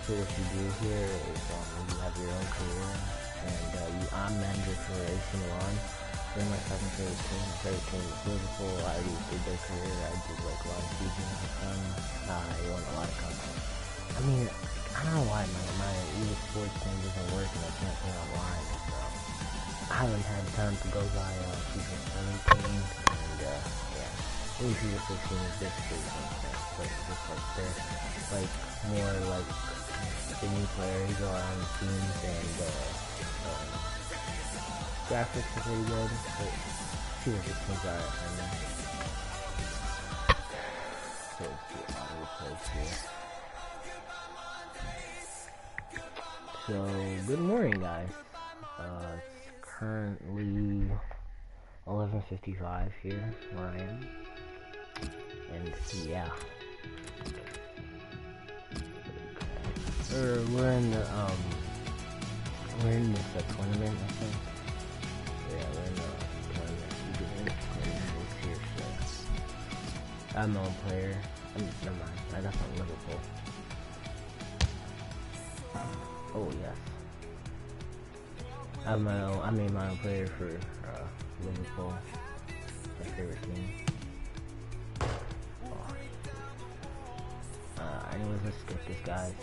basically what you do here is um, you have your own career, and uh, you, I'm manager for AC Milan. They're my second favorite team. My favorite team is Liverpool. I did their career. I did like a lot of seasons with them. Uh, I won a lot of cups. I mean, I don't know why my my EA Sports thing doesn't work and I can't play online. So I haven't had time to go buy uh, FIFA 17 and uh, yeah, maybe FIFA 16 is this. But just like they're like more like the new on the teams and uh, um, graphics are pretty good. But FIFA 16's alright for me. So it's here. So, good morning, guys. Uh, it's currently 11.55 here where I am. And, yeah. We're, we're in the, um, we're in this uh, tournament, I think. Yeah, we're in the tournament. I'm my own player. I'm, never mind. I got some Liverpool. Oh yes. I'm my own, I made my own player for uh, Liverpool, my favorite team. Oh. Uh, anyways, let's skip this, guys.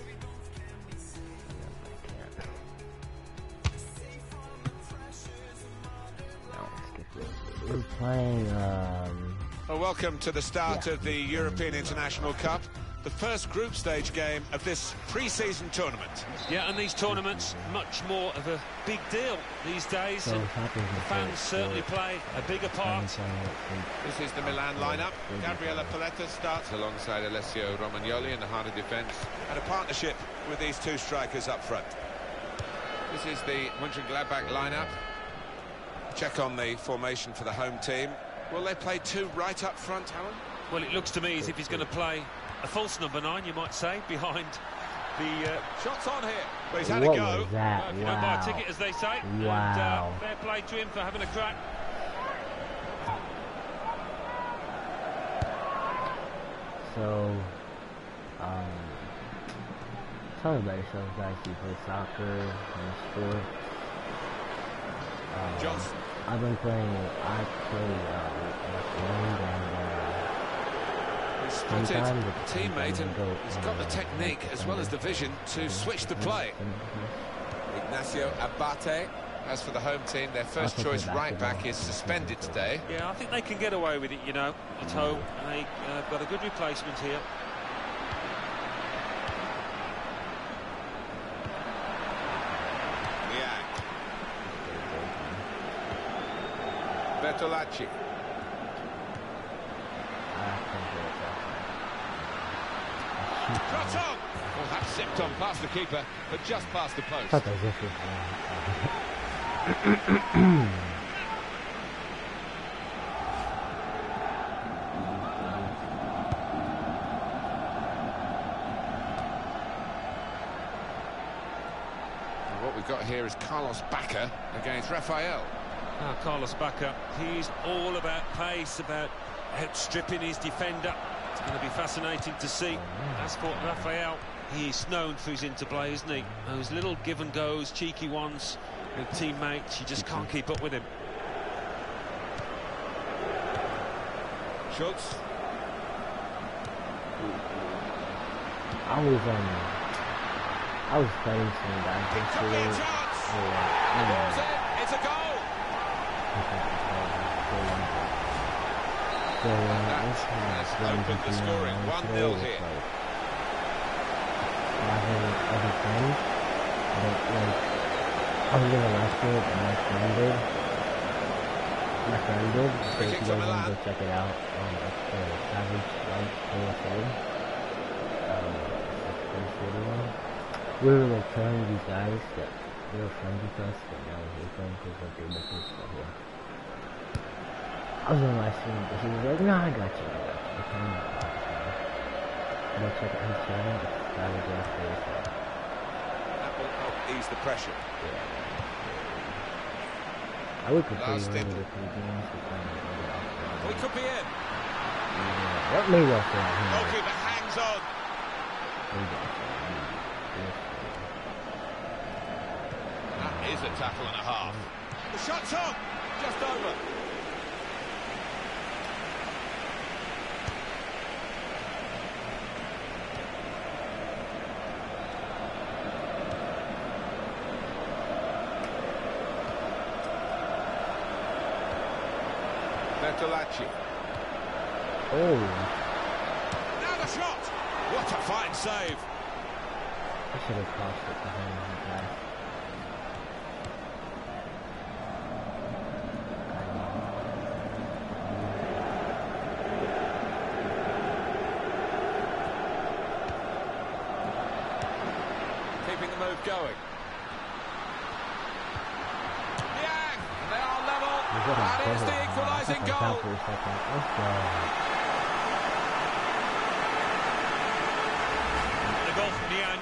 Playing. Um, well, welcome to the start yeah, of the European International Cup the first group stage game of this pre-season tournament. Yeah, and these tournaments, much more of a big deal these days. So the fans certainly play a bigger part. This is the Milan lineup. Gabriel Paletta starts alongside Alessio Romagnoli in the heart of defence. And a partnership with these two strikers up front. This is the Mönchengladbach lineup. Check on the formation for the home team. Will they play two right up front, Alan? Well, it looks to me as if he's going to play a false number nine, you might say, behind the uh, shots on here. But he's had what a go. Was that? Uh, wow. don't buy a ticket, as they say. Wow. And, uh, fair play to him for having a crack. So, um, tell me about yourselves, guys. You play soccer and sports. Um, Johnson. I've been playing. I play uh, left wing and. Uh, spotted teammate and he's got the technique as well as the vision to switch the play. Ignacio Abate. As for the home team, their first choice right back is suspended today. Yeah, I think they can get away with it, you know, at home. They've uh, got a good replacement here. Bertolacci. Shot on! Well, that zipped on past the keeper, but just past the post. what we've got here is Carlos Bacca against Rafael. Oh, Carlos Bacca, he's all about pace, about outstripping his defender. It's going to be fascinating to see. As for Rafael, he's known for his interplay, isn't he? Those little give and goes, cheeky ones with teammates, you just can't keep up with him. Schultz. I was um, I was playing some guys yesterday. It's a goal. So, uh, has opened the scoring. 1-0 here. I Having other friends, but like, I was gonna watch it, and my friend did. My friend did, so if you guys want to go check it out, um, it's the Savage Life AFA. Um, it's the first video. We were like telling these guys that they were friends with us, but now we hate them because like they're making stuff here. I was gonna live stream, but he was like, no, I got you, I got you. I told him that last time. Go check out his channel, it's Savage Life AFA. That will help ease the pressure. I would prefer Last you over the three games to kind of go off. Well, it could be in. What made us for him? Goalkeeper hangs on. There you go. That is a tackle and a half. The shot's on, just over. Oh, Now the shot! What a fine save! I should have crossed it behind the guy. Keeping the move going. Niang! They are level. He's got him That is covered. the equalising Second goal. time for a second. Let's go. The goal from Niang,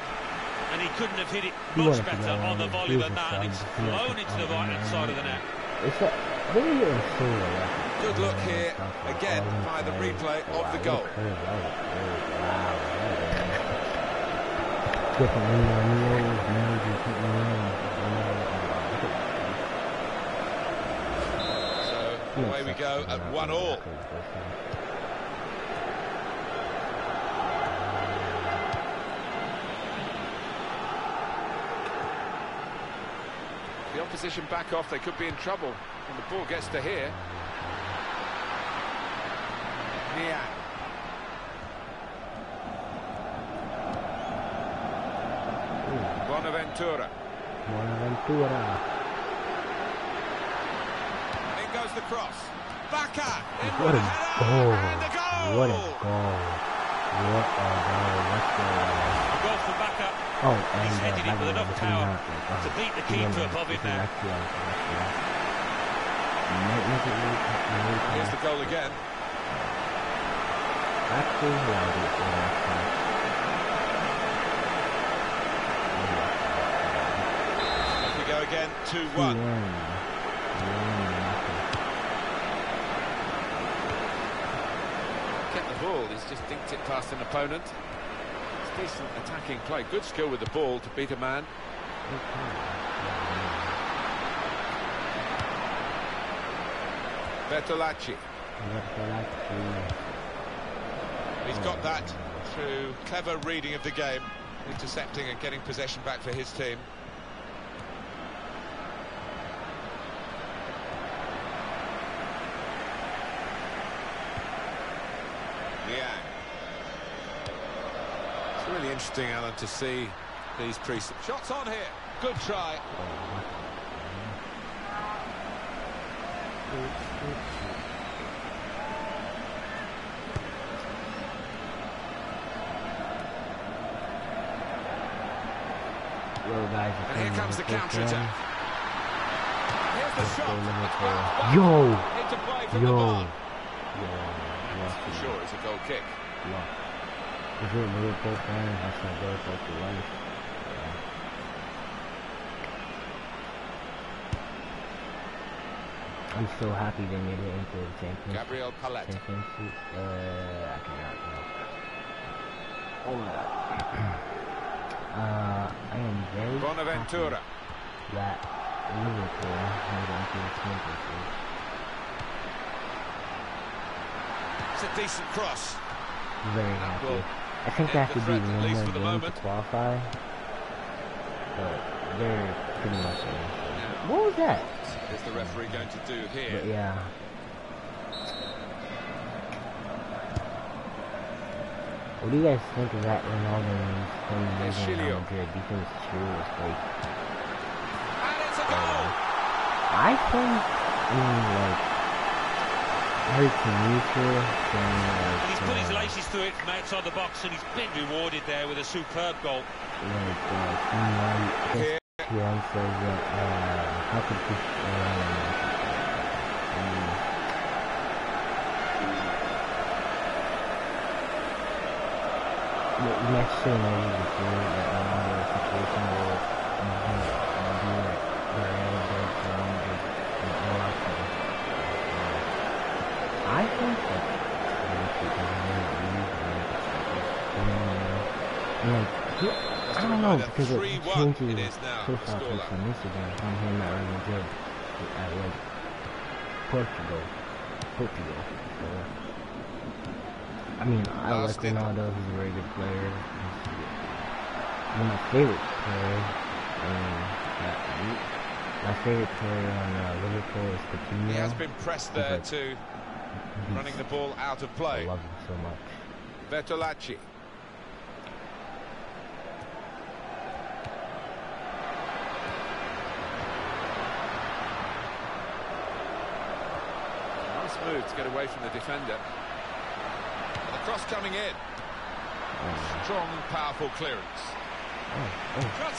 and he couldn't have hit it much better on the on. volley than that, and it's to flown into the right hand side of the net. It's a, they were getting so like, Good look oh, here, again, that. by the Wow, replay of the goal. a curve, that was good. Wow, that was different when you're on the old manager putting you in. So away we go at one all. The opposition back off, they could be in trouble when the ball gets to here. Niang. Bonaventura. Buenaventura. In goes the cross. Bacca. What a goal. And a goal. What a goal. What a goal. Let's. The goal from Bacca, Oh, and He's uh, headed it with enough power uh, to beat the keeper above it now. left heel, so that's, yeah. Might make it look like a little Here's the goal again. Actually, yeah, I'll do it for the next we go again, 2-1. Two one. One nothing. Kept the ball, he's just dinked it past an opponent. It's decent attacking play, good skill with the ball to beat a man. Bertolacci, he's got that through clever reading of the game, intercepting and getting possession back for his team. Niang. It's really interesting, Alan, to see these pre shots on here. Good try. And here comes the counter attack. Here's the shot. It's Liverpool. bounced back Yo! Into play from the Yo! Yo. Sure, it's a goal kick. Luck. If you're a Liverpool fan, that's not Liverpool for life. Yeah. I'm so happy they made it into the Champions Gabriel Paletta. Championship. Uh, I cannot. Oh my god. uh, I am very Bonaventura. that Liverpool made it into the Championship. It's a decent cross. Very happy. I think they have to beat one more for the game to qualify. But they're pretty much in. What was that? is the referee going to do But yeah. What do you guys think of that Ronaldo news from There's using Real Madrid? Do you think it's true or fake? It's. I think, I mean, like, I heard Tunisia And he's put his laces through it from outside the box, and he's been rewarded there with a superb goal. like, uh, someone, I guess Here. Tian says uh, how could this, um, the next year maybe before that another situation where, um, maybe like, the Real Madrid for one and all that stuff. I think that, like, who- A Just I don't know because it 3-1 changes it is now, the profile scoreline. on Instagram from him at Real Madrid at like Portugal, Portugal. So, I mean, I like. Ronaldo. He's a very good player. He's one of my favorite players. Um, that, my favorite player on uh, Liverpool is Coutinho. He has been pressed there He's to He's- running the ball out of play. I love him so much. Bertolacci. Nice move to get away from the defender. The cross coming in. Strong, powerful clearance. Oh,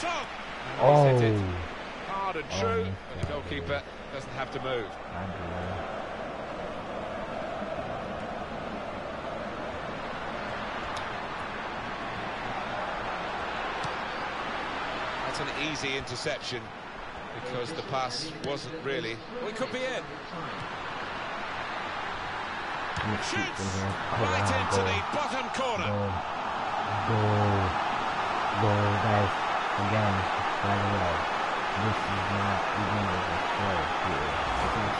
oh, And oh. Hard and Oh, true, missed but the goalkeeper doesn't have to move. I don't know. That's an easy interception because the pass wasn't really. Well, it could be in. I'm gonna Shoots from here. Oh, right into the bottom corner. Goal. Goal. Goal, guys. Again, by the way, this is not even a show here.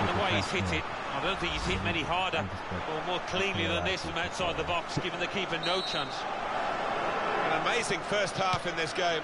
The way he's hit it, I don't think he's hit many harder I'm just gonna- or more cleanly than this from outside the box, giving the keeper no chance. An amazing first half in this game.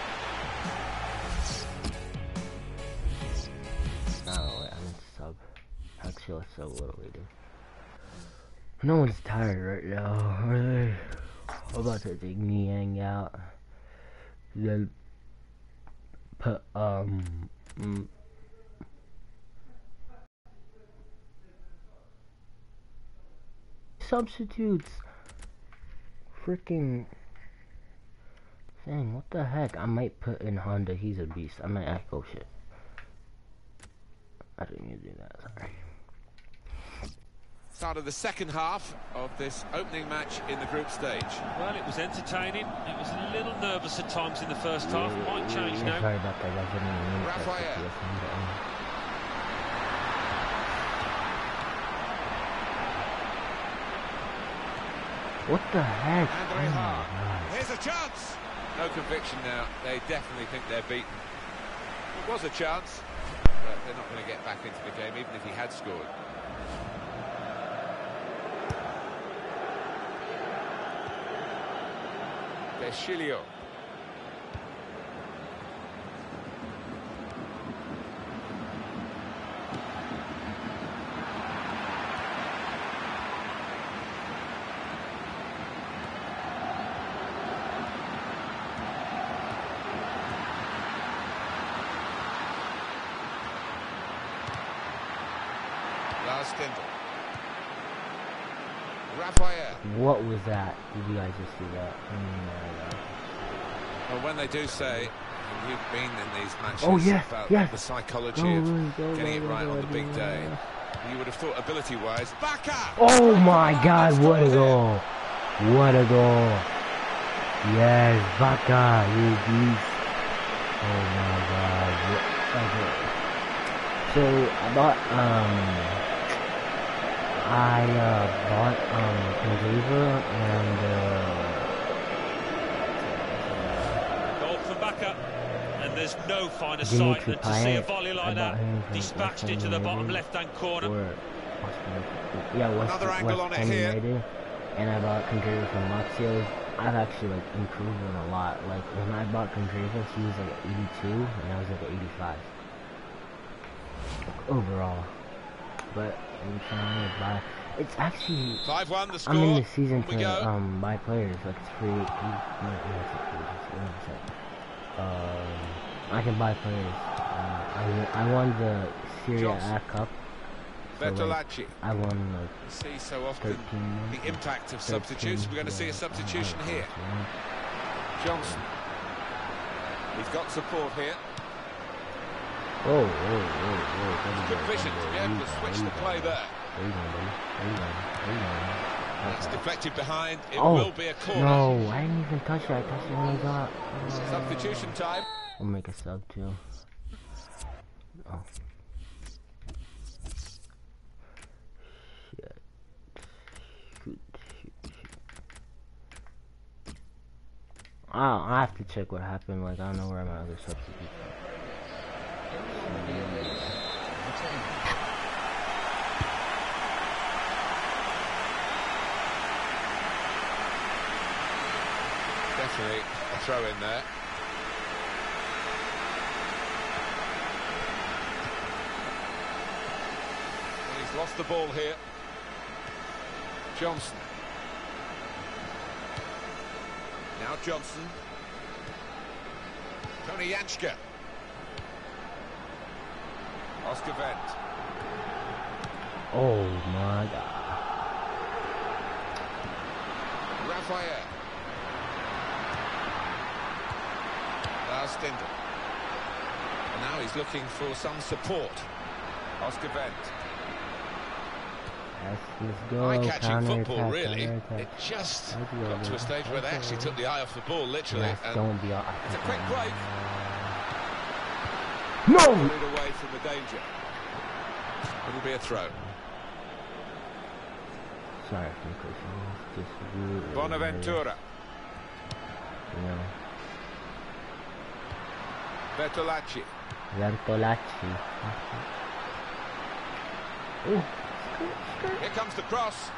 Let's. What do we do? No one's tired right now. Really. I'm about to take Niang out. Then put um. Mm, substitutes. Freaking. Dang, what the heck? I might put in Honda. He's a beast. I might echo shit. I didn't mean to do that. Sorry. Start of the second half of this opening match in the group stage. Well, it was entertaining. It was a little nervous at times in the first half. Might change now. Sorry about that, guys. I didn't mean to touch Raphael. the PS1 button. What the heck? Andre Oh my Haar. Here's a chance. No conviction now. They definitely think they're beaten. It was a chance, but they're not going to get back into the game, even if he had scored. De Sciglio. What was that? Did you guys just see that? Mm, Well, when they do say you've been in these matches Oh, yes, about yes. the psychology Go, of go, getting it right on the big day, you would have thought ability-wise. Bacca! Oh my god, what a goal! What a goal! Yes, Bacca, you beast! Oh my god, goal. So, I bought, um, I, uh, bought, um, Candreva and, uh, Goal from Bacca. And there's no finer sight than to see a volley I like that. Dispatched into the bottom left-hand corner. yeah, West, Another angle West on it Ham here. United. And I bought Candreva from Lazio. I've actually, like, improved him a lot. Like, when I bought Candreva, he was, like, 82, and I was, like, an 85. overall. But I'm trying to buy. It's actually 5-1 the score. I'm in the season On we to um buy players. Like it's free. No, no, it's free. It's, what is it? Um, I can buy players. Uh, I won- I won the Serie A Cup. So, like, I won like see so often 13. the impact of 13, substitutes. We're going to see a substitution I here. Johnson. He's got support here. Oh, oh, oh, oh. Good vision to be able to switch the play there. There you go, buddy. There you go. There you go. It's deflected behind. It Oh, will be a corner. No, I didn't even touch it. I touched it when he got. Substitution time. I'll make a sub too. Oh. Shit. Shoot, shoot, shoot. I I have to check what happened. Like I don't know where my other substitutes are. Definitely a throw in there. Lost the ball here. Johnson. Now Johnson. Tony Jantschke. Oscar Wendt. Oh my god. Raphael. Lars Stindl. And now he's looking for some support. Oscar Wendt. Let's, let's go. Eye-catching football, attack, really. It just got to a stage where they actually took the eye off the ball, literally. Yes, and don't be all. it's a quick break. No! away from the danger. It'll be a throw. Sorry for the question. It's just really. Bonaventura. You know, Bertolacci. Vertolacci. Ooh. Here comes the cross.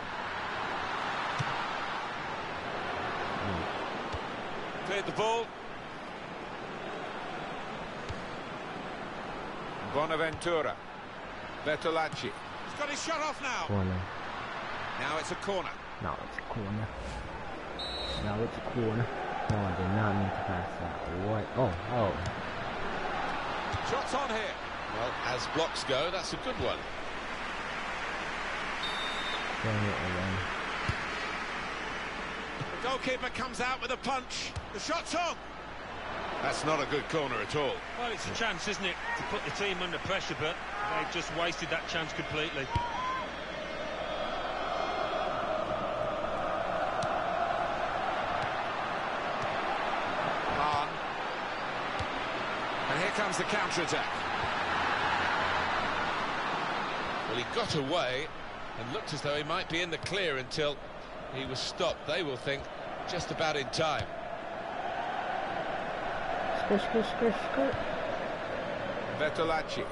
Cleared the ball. Bonaventura. Bertolacci. He's got his shot off now. Corner. Now it's a corner. Now it's a corner. Now it's a corner. No, I did not mean to pass that. What? Oh, oh. Shots on here. Well, as blocks go, that's a good one. Dang it again. The goalkeeper comes out with a punch. The shot's on. That's not a good corner at all. Well, it's a chance, isn't it, to put the team under pressure, but they've just wasted that chance completely. Hahn. And here comes the counter-attack. Well, he got away and looked as though he might be in the clear until he was stopped. They will think just about in time. Skirt, skirt, skirt, skirt. Bertolacci.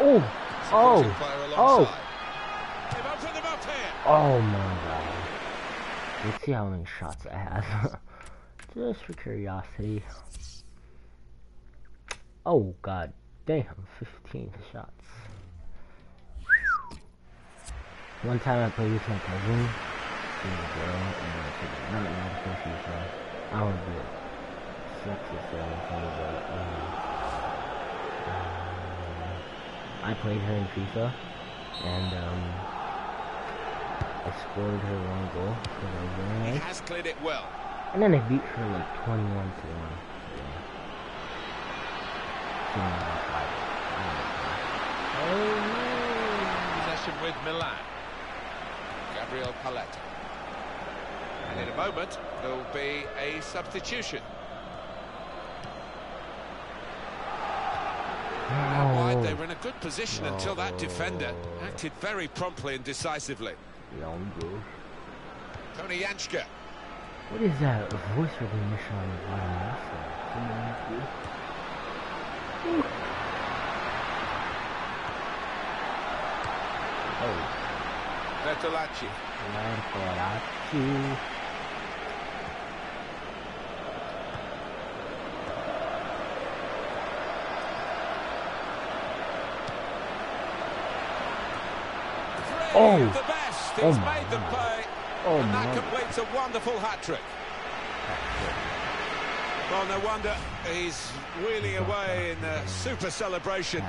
Oh! Oh! Oh! alongside. They've opened them up here. Oh my god. Let's see how many shots I have. Just for curiosity. Oh god damn, 15 shots. One time I played with my cousin. She was a girl, and I took it. Not mad. I would be sexist or anything, but um, um, I played her in FIFA, and um, I scored her one goal because I was very He nice. has cleared it well. And then I beat her like 21 to 1. Yeah. She won by five. Oh Possession with Milan. Gabriel Paletta. And in a moment, there'll be a substitution. Out oh. wide, they were in a good position oh. until that defender acted very promptly and decisively. Tony Jantschke. What is that voice recognition on the bottom left side? Someone with you? Ooh. Oh, Bertolacci. Vertolacci. Three Oh. the best. Oh He's Oh my made them God. pay. Oh and that my. completes a wonderful hat-trick. Well, no wonder he's wheeling away in a super celebration.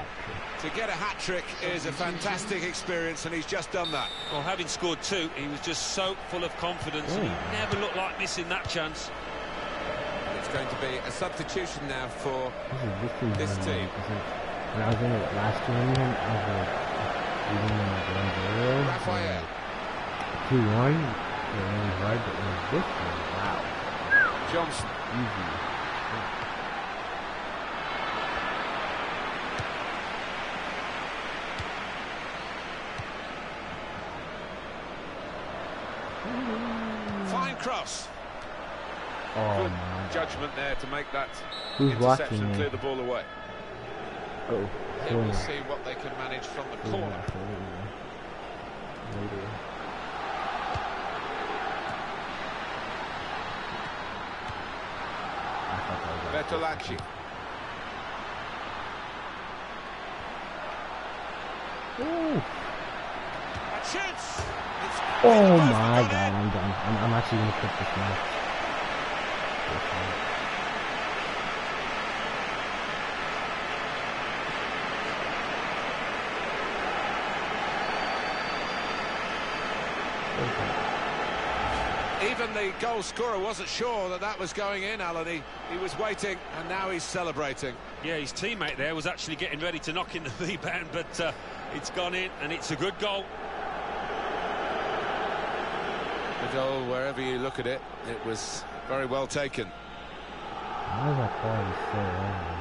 To get a hat-trick is a fantastic experience, and he's just done that. Well, having scored two, he was just so full of confidence, and he never looked like missing that chance. It's going to be a substitution now for this, is, this team. When I was in it last tournament, I was like, even in the one zero, Raphael. two one, it was hard, but it was this one, wow, Johnson. easy. Fine cross. Oh Good my. judgment there to make that Who's interception watching and clear the ball away. Oh, Here we'll see what they can manage from the Corner. Later. I thought that was Bertolacci. Ooh. Oh my god. I'm done. I'm, I'm actually gonna quit this match. Even the goal scorer wasn't sure that that was going in, Alan. He, he was waiting, and now he's celebrating. Yeah, his teammate there was actually getting ready to knock in the rebound, but uh, it's gone in, and it's a good goal. The goal, wherever you look at it, it was very well taken. Why is that quality so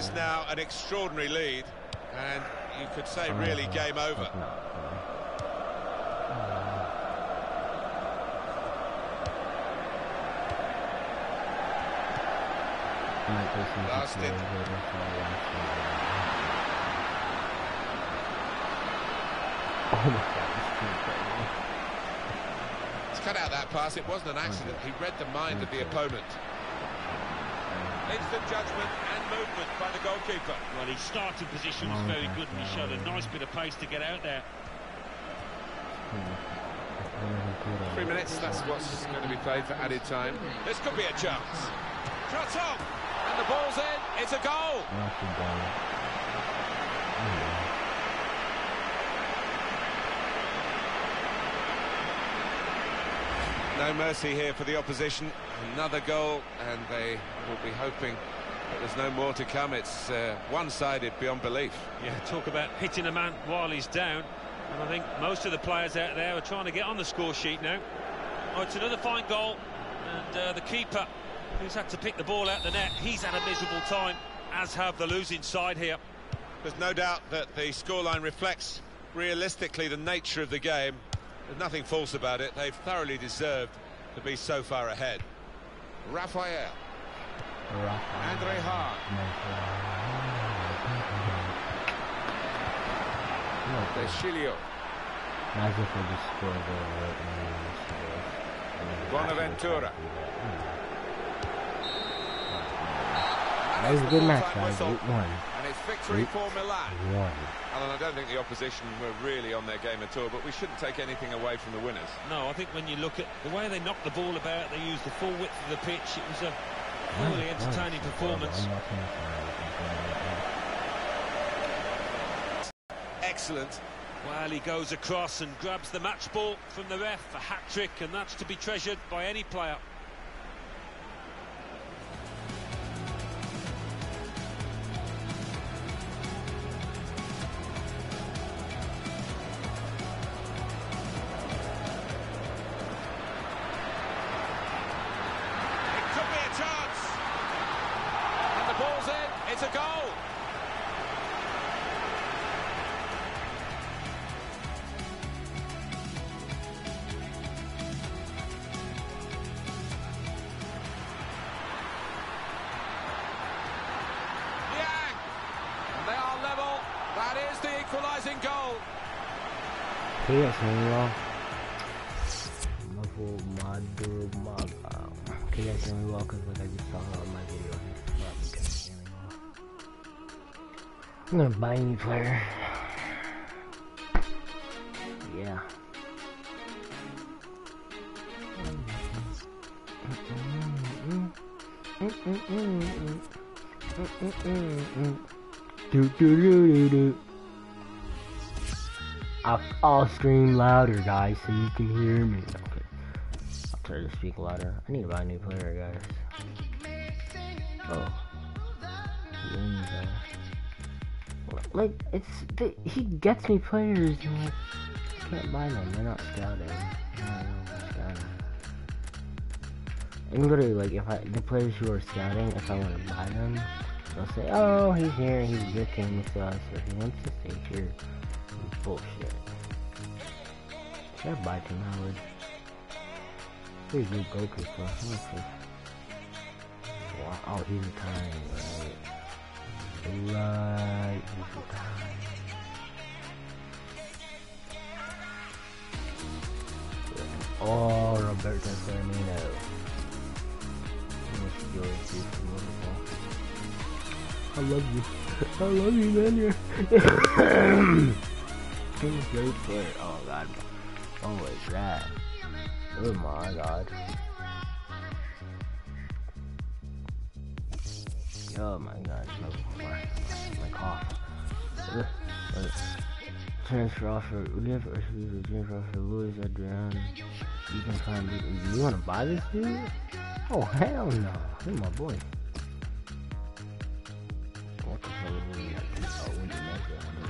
is now an extraordinary lead, and you could say really game over. No, no. Might go some Last people it. over there for a last one. Oh my god, this team crazy. He's cut out that pass. It wasn't an accident. He read the mind of the opponent. Instant judgment movement by the goalkeeper. Well, his starting position was oh, very good, and he showed a nice bit of pace to get out there. Hmm. Three minutes, that's what's going to be played for added time. This could be a chance. Shot up, and the ball's in. It's a goal. I'm actually done. No mercy here for the opposition. Another goal, and they will be hoping that there's no more to come. It's uh, one-sided beyond belief. Yeah, talk about hitting a man while he's down. And I think most of the players out there are trying to get on the score sheet now. Oh, it's another fine goal. And uh, the keeper, who's had to pick the ball out the net, he's had a miserable time, as have the losing side here. There's no doubt that the scoreline reflects realistically the nature of the game. There's nothing false about it. They've thoroughly deserved to be so far ahead. Raphael, Andre Hahn. No, De Sciglio, Imagine if I just scored a goal right now and just scored. And then Bonaventura. actually try to do that. Was it's a good match, guys. 8-1. And it's victory for Milan. 8-1. Alan, I don't think the opposition were really on their game at all, but we shouldn't take anything away from the winners. No, I think when you look at the way they knocked the ball about, they used the full width of the pitch. It was a really entertaining performance. I'm not gonna say anything. Excellent. Well, he goes across and grabs the match ball from the ref, a hat-trick, and that's to be treasured by any player. Kaya sa inyo, mahumado maga. Inyo, because like I just saw on my video, and it's probably couldn't hear me well. I'm gonna buy a new player. Yeah. Do do do do do. I'll, I'll scream louder, guys, so you can hear me. Okay. I'll try to speak louder. I need to buy a new player, guys. Oh. Like, it's, the, he gets me players, and I can't buy them. They're not scouting. And literally, like, if I, the players who are scouting, if I want to buy them, they'll say, oh, he's here, he's working with us, or he wants to stay here. Bullshit. Buy Tim Howard? Pretty good goalkeeper. Wow. Oh, he's retiring, right? Right, he's retiring. Oh, Roberto Firmino. I love you. I love you, man. A great player. Oh god. Oh my god. Oh my god. Oh my god. My, my, my cough. Uh, uh, transfer offer. We have a transfer offer. Luis Adrian. You can find it. You want to buy this dude? Oh hell no. He's my boy. What the hell is he? Oh, when you make it.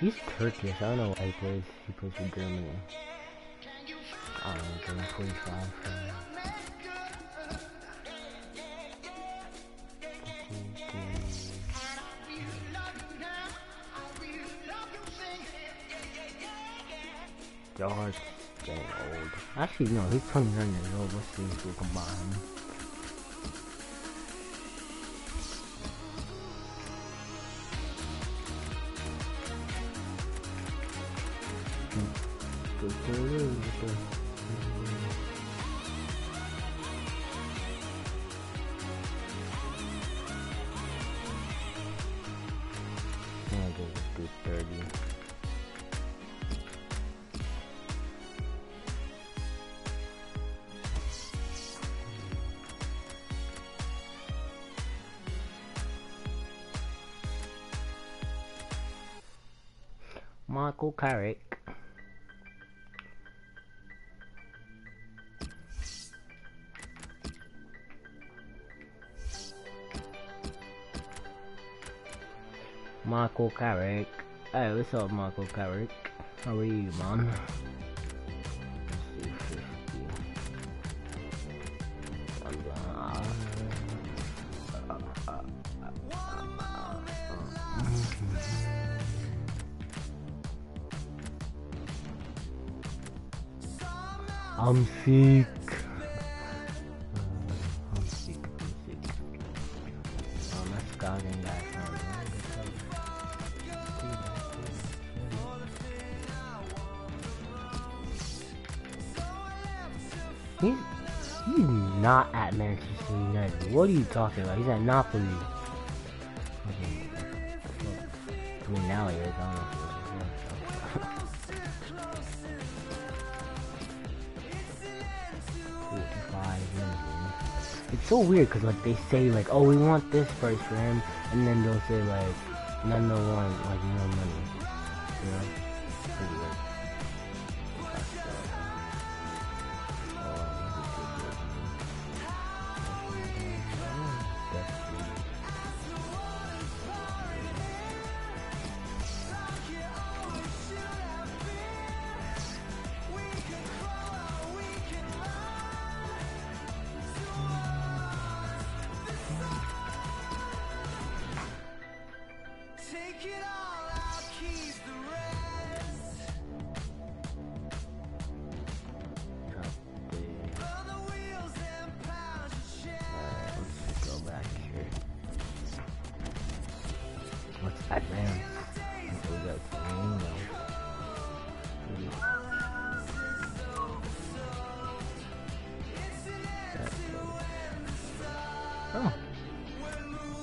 He's Turkish. I don't know why he plays. He plays for Germany. I don't know. Germany 45. Uh, Your heart's getting old. Actually, no, he's 29 years old. Let's see if we combine. Michael Carrick. Hey, what's up, Michael Carrick? How are you, man? Let's see, 50. I'm sick. What are you talking about? He's at Napoli. I mean, now he is. I don't know. It's so weird because like they say like, oh, we want this price for him, and then they'll say like, none no one like no money. You know?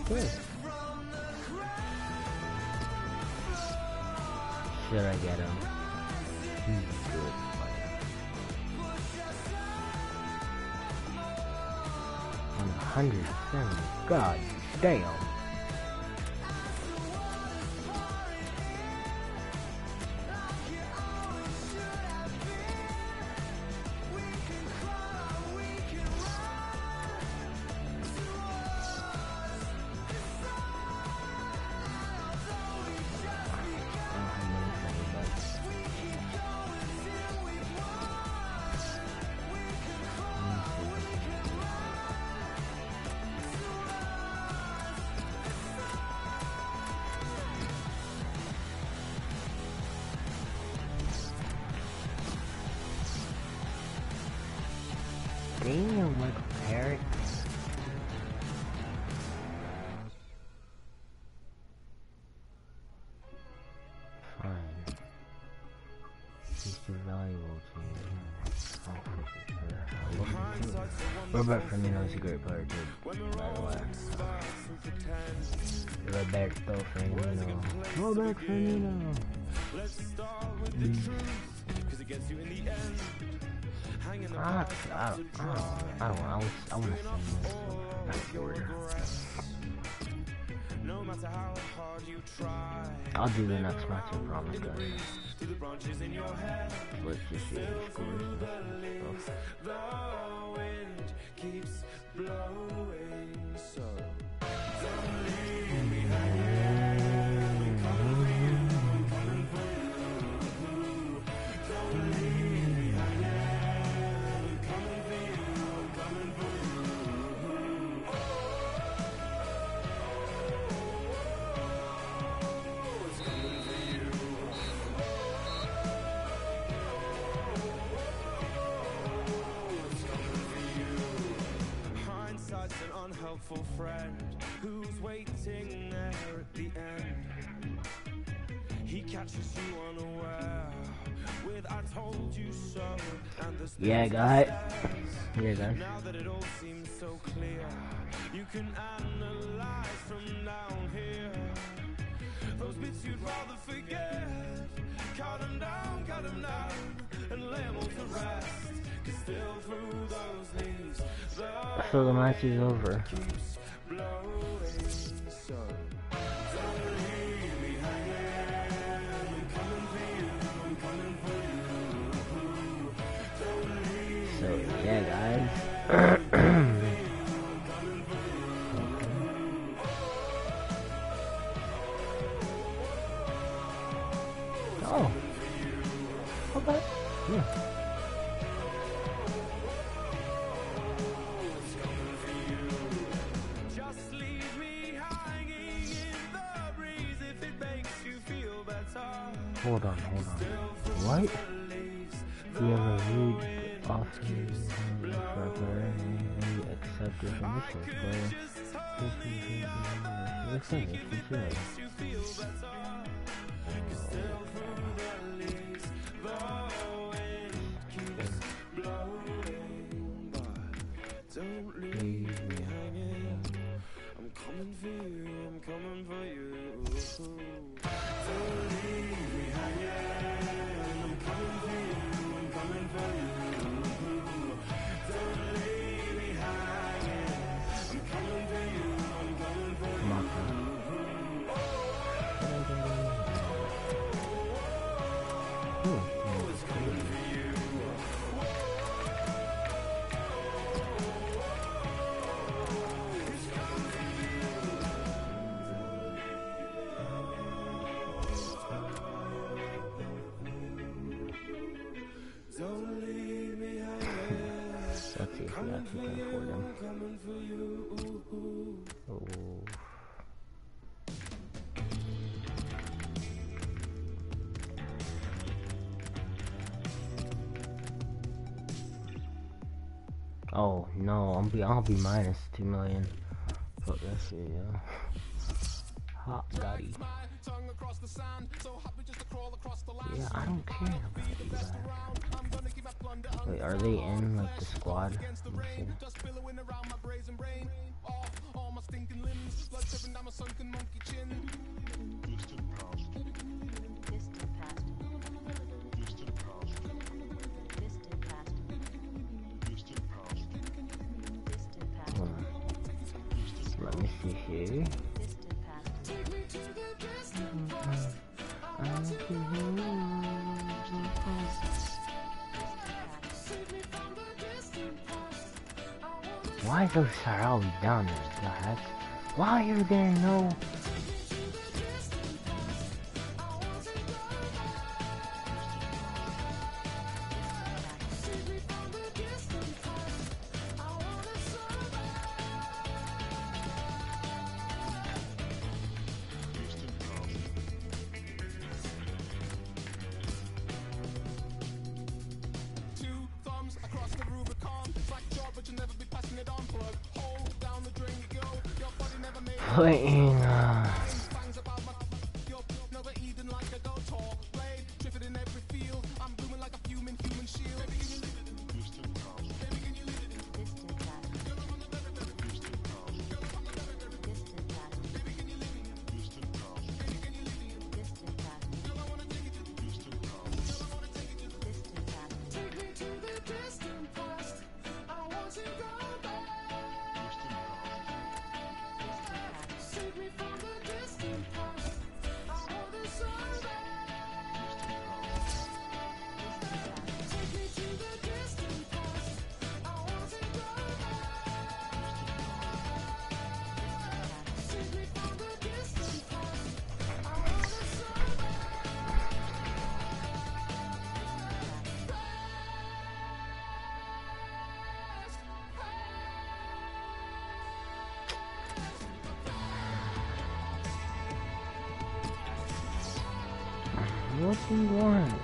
Good. Should I get him? He's good. One hundred seventy. God damn. Damn, Firmino is a great player too, by the way. Roberto Firmino. Roberto Firmino. Mm. Ah, I I I don't know. I, I want to sing this back order. I'll do the next match, I promise, guys. Let's just see the scores still through those leaves, the So the match is over. Permissions, but listen, it's considered. Don't Oh. No, I'll be I'll be minus two million. Fuck that shit, yeah. Hot daddy. Yeah, I don't care. Wait, are they in like the squad? Let me see here. Why those Sarawi down there? Why are there no...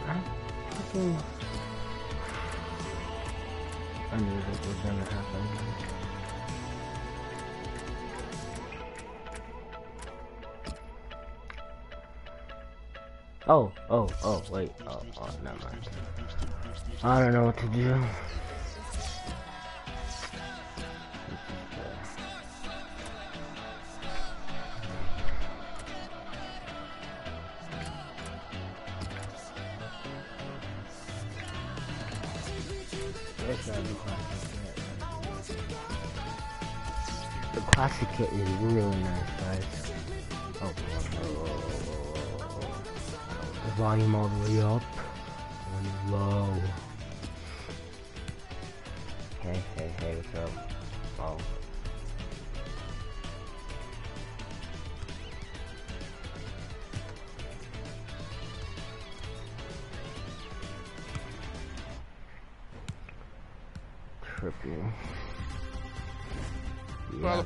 I knew this was gonna happen. Oh, oh, oh, wait. Oh, oh, never mind. I don't know what to do.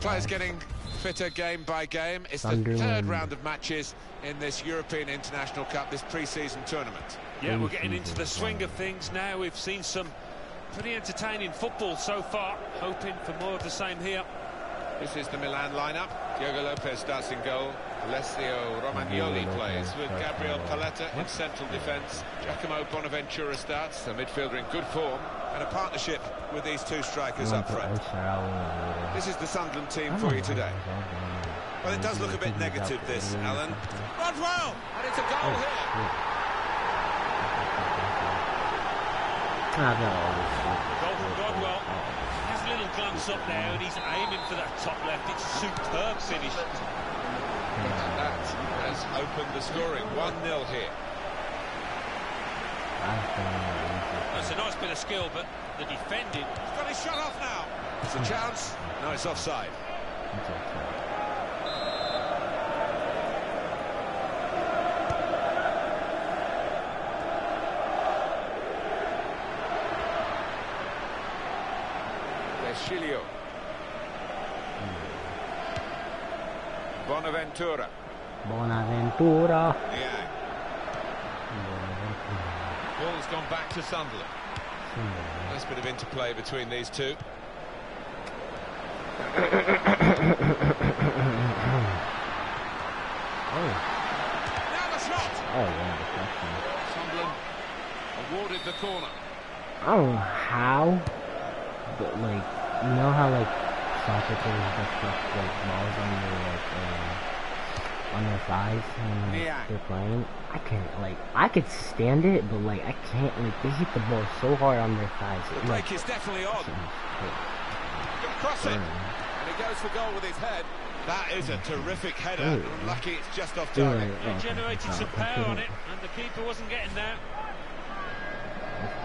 Players guys. getting fitter game by game. It's the third round of matches in this European International Cup, this pre-season tournament. Yeah, we're getting into the swing of things now. We've seen some pretty entertaining football so far. Hoping for more of the same here. This is the Milan lineup. Diego Lopez starts in goal. Alessio Romagnoli plays with Gabriel. Paletta in central defence. Giacomo Bonaventura starts, the midfielder in good form, and a partnership with these two strikers up front. This is the Sunderland team for you today. Well, it does look a bit negative, this, Alan. Rodwell! And it's a goal Oh, here. I've got all. Goal from Rodwell. Has a little glance up now and he's aiming for that top left. It's a superb finish. And that has opened the scoring. 1-0 here. I've got all this That's a nice bit of skill, but the defending. He's got his shot off now. It's a chance. No, it's offside. shit. It's okay. De Sciglio. Mm. Bonaventura. Bonaventura. Yeah. Ball's gone back to Sunderland. Nice bit of interplay between these two. Oh. Now the shot! Oh, yeah. Sunderland awarded the corner. I don't know how, but like, you know how like soccer players deflect like balls on their like uh, on their thighs when Yeah. they're playing. I can't like I could stand it, but like I can't like they hit the ball so hard on their thighs. The It, like, break is definitely on. seems Gonna cross it. And he goes for goal with his head. That is a mm. terrific header. Ooh. Lucky it's just off target. like- They oh, generated okay. some Oh, power on it, and the keeper wasn't getting that.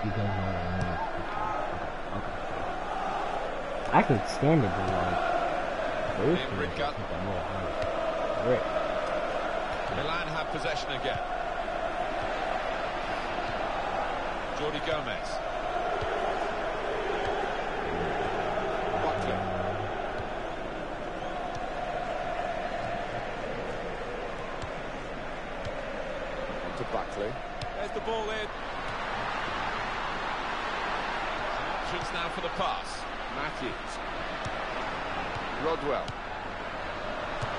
You guys know what I mean. Okay. I can stand it, but like, those Ian guys Bridcut. hit the ball hard. Rick. Milan have possession again. Jordi Gomez. Buckley. To Buckley. There's the ball in. Options now for the pass. Matthews. Rodwell.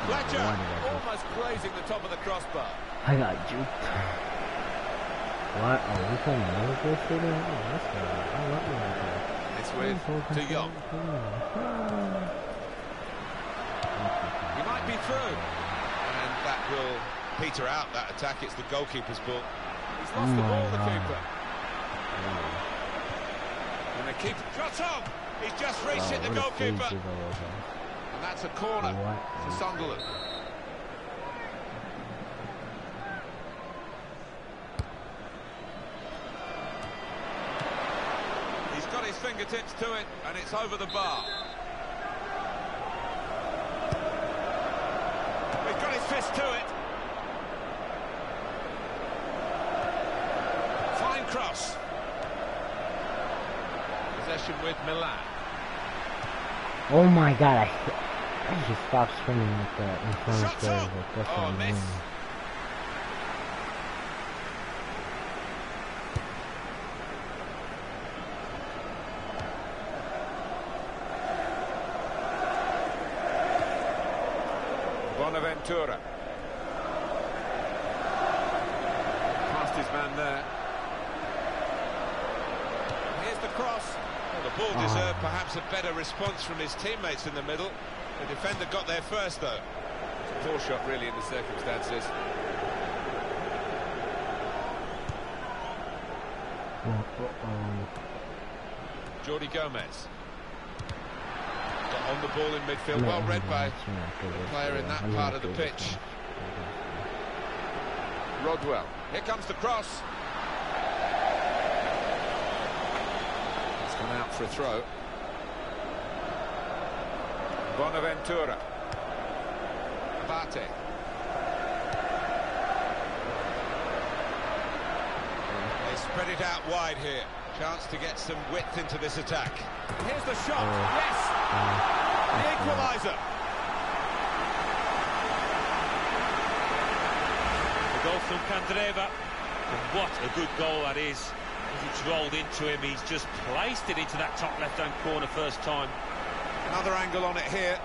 Fletcher I almost grazing the top of the crossbar. I got juked. What? Oh, we playing Liverpool shooting? Oh, that's good. I love Liverpool. It's with De Jong. He might be through. And that will peter out that attack. It's the goalkeeper's ball. He's lost Oh the ball, the God. keeper. And the keeper shot on. He's just reached it, the goalkeeper. And that's a corner What? for Sunderland. He's got his fingertips to it, and it's over the bar. He's got his fist to it. Fine cross. Possession with Milan. Oh my god, I, I just stopped swimming with the in front of the up. like, that's Oh, what I mean. Bonaventura. Past his man there. Here's the cross. Well, the ball Ah. deserved perhaps a better response from his teammates in the middle. The defender got there first, though. It's a poor shot, really, in the circumstances. Jordi Gomez. Got on the ball in midfield. Well read by not sure after this, player in that part of the pitch. Rodwell. Here comes the cross. It's gone out for a throw. Bonaventura. Abate. They spread it out wide here. Chance to get some width into this attack. Here's the shot. Oh. Yes, Uh, the equaliser. The goal from Candreva. And what a good goal that is. As it's rolled into him, he's just placed it into that top left-hand corner first time. Another angle on it here.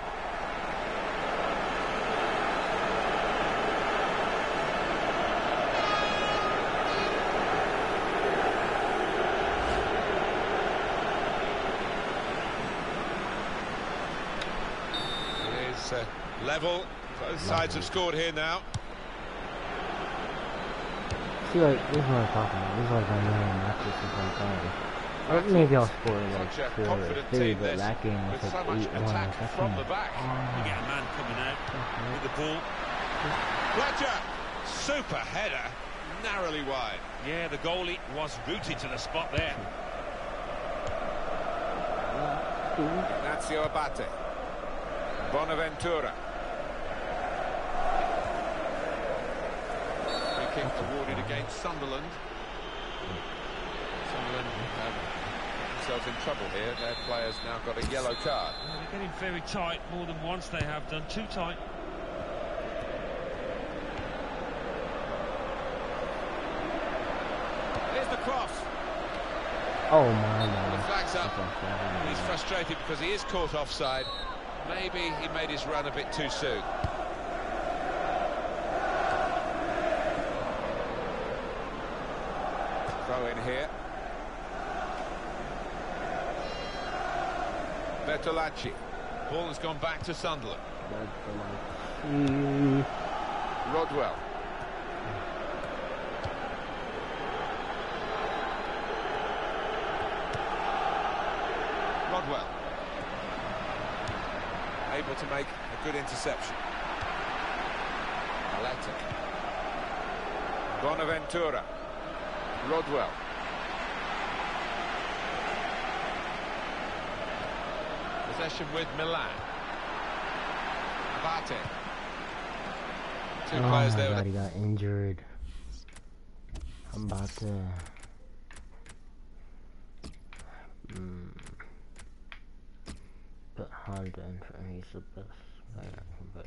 It is uh, level. Both sides have scored here now. See, like, this is what I'm talking about. This is like a million matches since I'm playing. Or maybe I'll score like Such a two or three, but that game was so like much 8 1. attack Like, that's from the back. You get a man coming out with the ball. Fletcher, super header, narrowly wide. Yeah, the goalie was rooted to the spot there. Ignacio Abate. Bonaventura. Free kick awarded against Sunderland. Sunderland have themselves in trouble here. Their player's now got a yellow card. They're getting very tight more than once they have done. Too tight. Here's the cross. Oh, my God. The flag's up. He's frustrated because he is caught offside. Maybe he made his run a bit too soon. Throw in here. Bertolacci. Ball has gone back to Sunderland. Rodwell. Rodwell. Able to make a good interception. Aleta. Bonaventura. Rodwell. Possession with Milan. Abate. Two oh players there. god, he got injured. I'm about to. Mm, put Honda in for he's the best player, but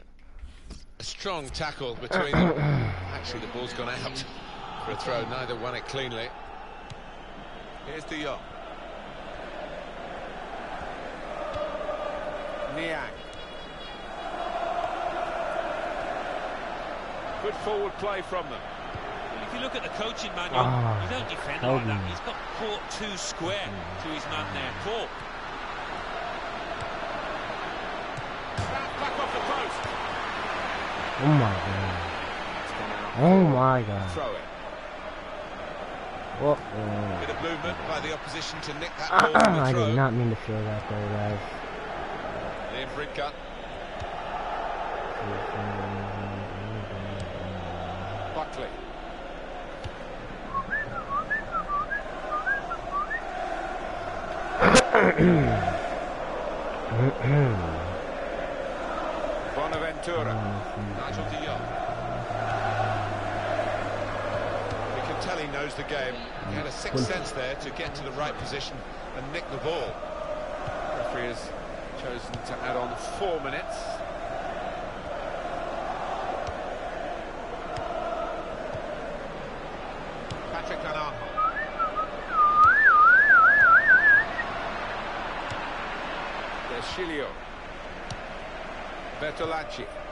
a strong tackle between them. Actually, the ball's gone out for a throw. Neither won it cleanly. Here's De Jong. Niang. Good forward play from them. If you look at the coaching manual, Ah, you don't defend like that. He's got caught too square to his man there. Paul. Back, back off the post. oh my god, It's gone out. oh my god, Throw it. what? Bit of movement by the opposition to nick that Uh, ball I did not mean to throw that there, guys. Bridcut. Buckley. Bonaventura. Nigel de Jong. You can tell he knows the game. He had a sixth sense there to get to the right position and nick the ball. Referee has chosen to add on four minutes. Patrick Van Aanholt. De Sciglio. Bertolacci.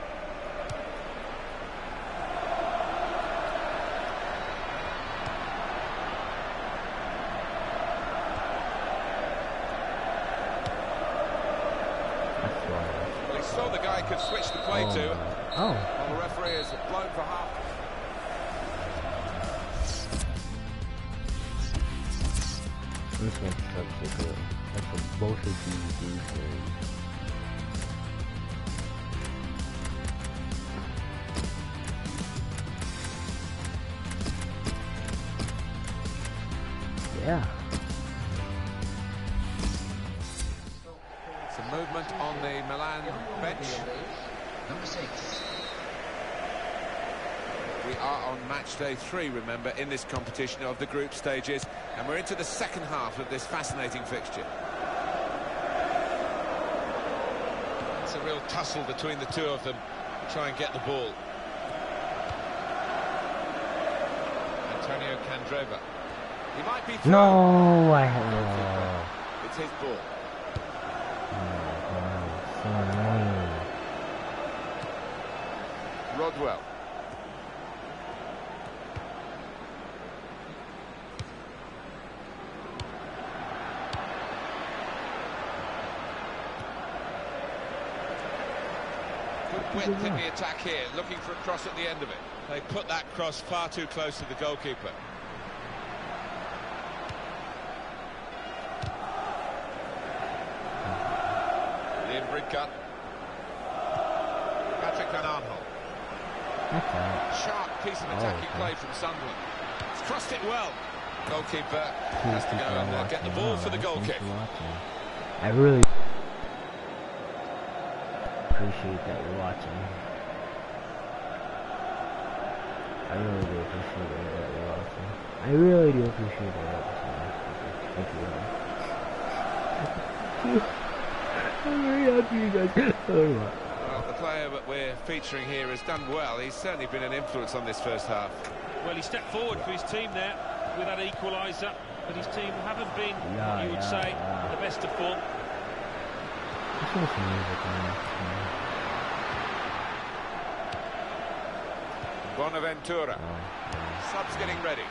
We are on match day three, remember, in this competition of the group stages, and we're into the second half of this fascinating fixture. It's a real tussle between the two of them to try and get the ball. Antonio Candreva. He might be through. No, I have. It's his ball. Oh, so. Rodwell. Width in the attack here, looking for a cross at the end of it. They put that cross far too close to the goalkeeper. Liam Bridcut. Patrick Van. That's alright. Sharp piece of attacking okay. play from Sunderland. He's crossed it well. Goalkeeper has to go and get the ball for the goal kick. I really appreciate that you're watching. I really do appreciate that you're watching. I really do appreciate that you're watching. Thank you. I'm very happy you guys. My. Well, the player that we're featuring here has done well. He's certainly been an influence on this first half. Well, he stepped forward for his team there with that equaliser, but his team haven't been, Yeah, you would yeah, say, yeah. the best of form music on. Bonaventura. Oh, Subs getting ready.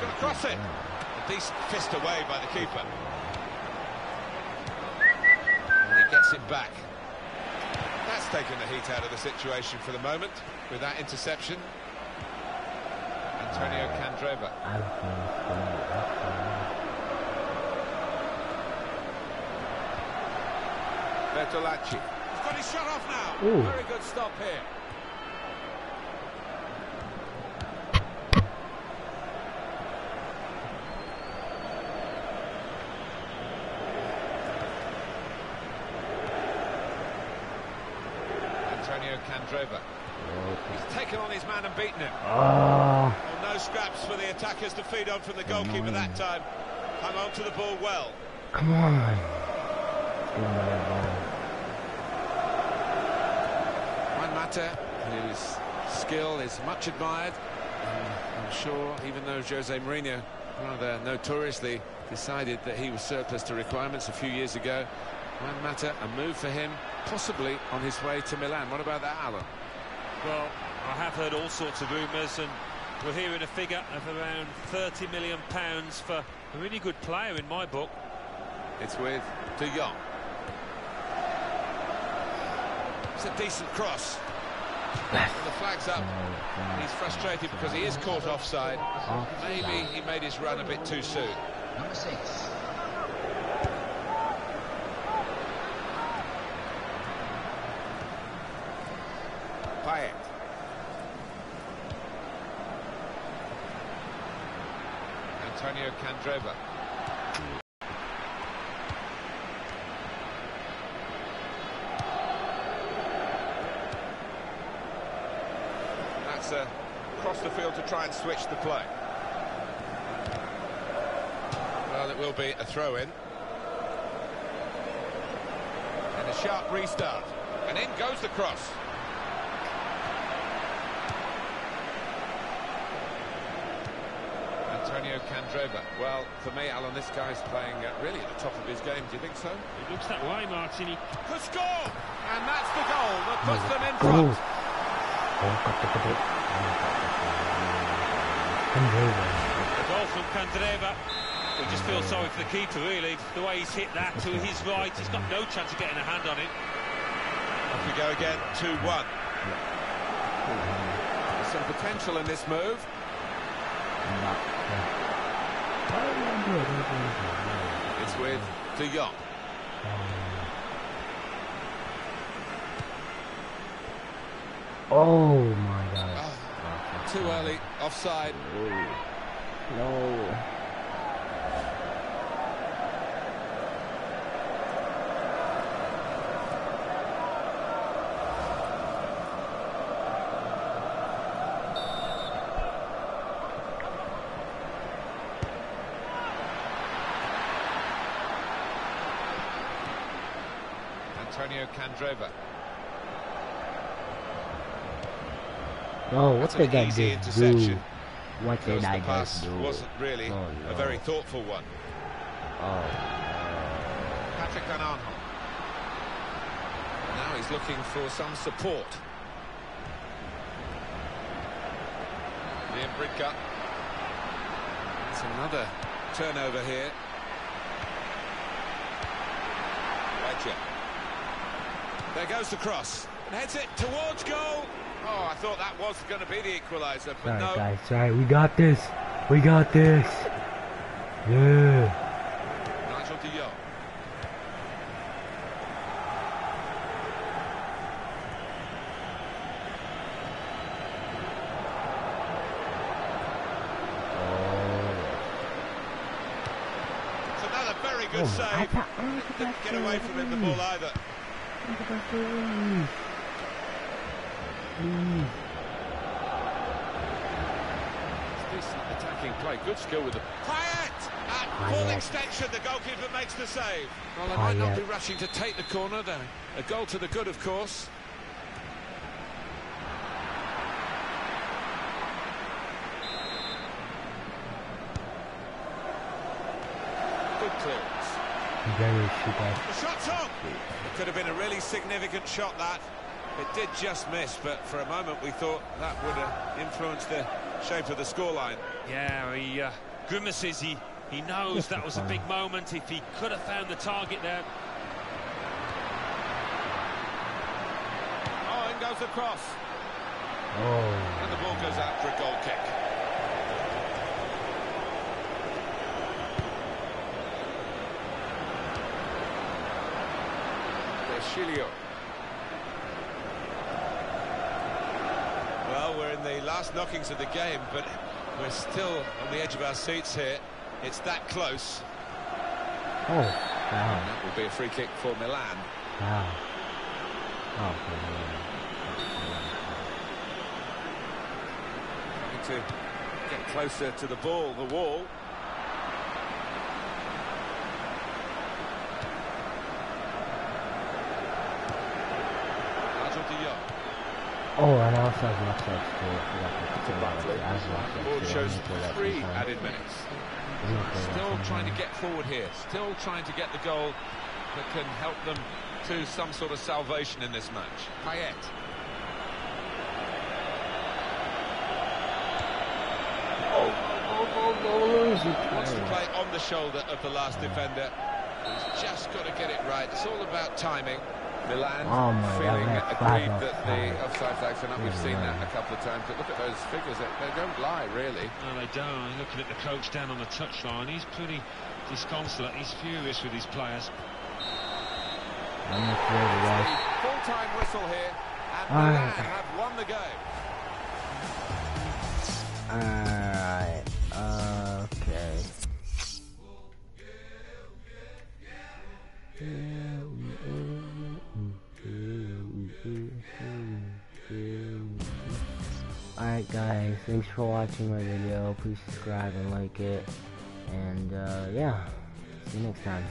Gonna cross it. A decent fist away by the keeper. And he gets it back. That's taken the heat out of the situation for the moment with that interception. Antonio Candreva. Bertolacci. He's got his shot off now. Ooh. Very good stop here. Antonio Candreva. He's taken on his man and beaten him. Oh, Well, no for the attackers to feed on from the goalkeeper that time. Hung on to the ball well. come on. Give me that ball. Juan Mata, whose skill is much admired. And I'm sure, even though Jose Mourinho rather notoriously decided that he was surplus to requirements a few years ago, Juan Mata, a move for him, possibly on his way to Milan. What about that, Alan? Well, I have heard all sorts of rumours, and we're hearing a figure of around 30 million pounds for a really good player in my book. It's with De Jong. It's a decent cross. And the flag's up. He's frustrated because he is caught offside. Maybe he made his run a bit too soon. Number six. Payet. Antonio Candreva. That's a cross the field to try and switch the play. Well, it will be a throw-in. And a sharp restart. And in goes the cross. Antonio Candreva. Well, for me, Alan, this guy's playing uh, really at the top of his game. Do you think so? It looks that way, Martin. He Could score! And that's the goal that puts them in Oh. front. Oh, got the got it. Candreva. The goal from Candreva. We just feel sorry for the keeper, really. The way he's hit that to his right, he's got no chance of getting a hand on it. Off we go again, 2-1. There's some potential in this move. It's with De Jong. Oh my god. Oh, too early, offside. Oh, no. Candreva. Oh, what That's did that easy just interception. What Because did I the pass do? wasn't really Oh, a very thoughtful one. Oh. Patrick Van Aanholt. Now he's looking for some support. Liam Bridcut. It's another turnover here. Ledger. There goes the cross. And heads it towards goal. Oh, I thought that was going to be the equaliser, but Sorry, no. guys. Sorry, we got this. We got this. Yeah. Nigel de Jong. It's another very good Oh, save. Oh, I Didn't get away from him the ball either. Please. Please. Decent attacking play, good skill with the Payet at full Payet. extension. The goalkeeper makes the save. Well, they might not be rushing to take the corner. Though a goal to the good, of course. Good clearance. Very super. The shot's on. It could have been a really significant shot, that. It did just miss, but for a moment we thought that would have influenced the shape of the scoreline. Yeah, he uh, grimaces. He, he knows that was a big moment. If he could have found the target there. Oh, in goes the cross. Oh. And the ball goes out for a goal kick. Well, we're in the last knockings of the game, but we're still on the edge of our seats here. It's that close. Oh, wow. That will be a free kick for Milan. Wow. Oh. Trying to get closer to the ball, the wall. Nigel de Jong. Oh, and also I was watching that too. I forgot to put it Bartley. I was watching Board that shows I need to play that three added minutes. I need to play that Still trying to get forward here. Still trying to get the goal that can help them to some sort of salvation in this match. Payet. Oh, oh, oh, oh, Wants to play on the shoulder of the last defender. He's just got to get it right. It's all about timing. Milan Oh my God, feeling that's agreed five that the offside. offside flag's up. We've seen that a couple of times. But look at those figures. They, they don't lie, really. No, they don't. Looking at the coach down on the touchline, he's pretty disconsolate. He's furious with his players. I'm not sure the guys. Full-time whistle here, and Milan have won the game. Alright. Alright guys, thanks for watching my video. Please subscribe and like it. And uh, yeah, see you next time.